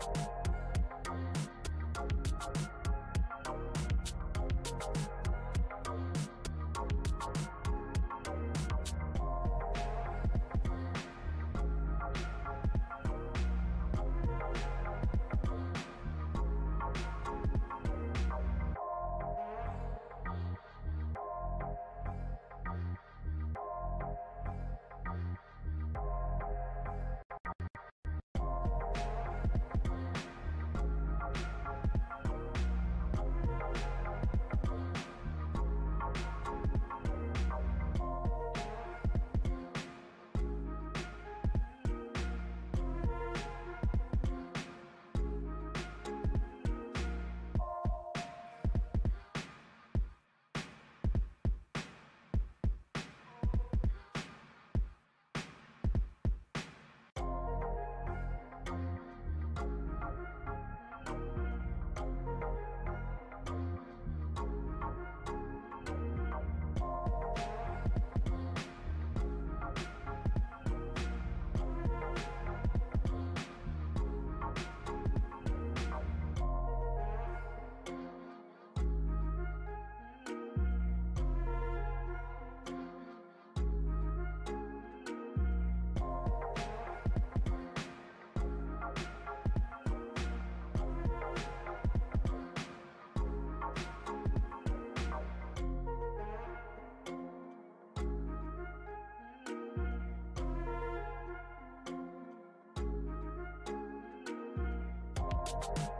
You you